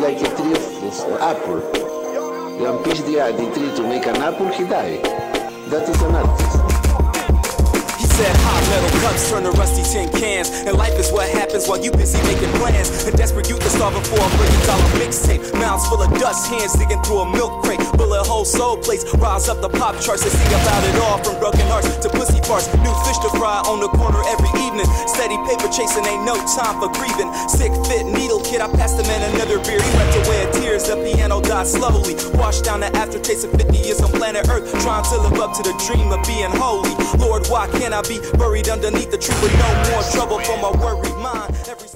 like a tree of apple. One piece the, the tree to make an apple, he die. That is an artist. He said hot metal cups turn to rusty tin cans. And life is what happens while you busy making plans. A desperate youth is starving for a million dollar mixtape. Mouths full of dust, hands digging through a milk crate. Bullet hole soul plates, rise up the pop charts and sing about it all. From farts. New fish to fry on the corner every evening. Steady paper chasing, ain't no time for grieving. Sick fit needle kid, I passed the man another beer. He wept away tears, the piano died slowly. Washed down the aftertaste of 50 years on planet Earth. Trying to live up to the dream of being holy. Lord, why can't I be buried underneath the tree with no more trouble for my worried mind? Every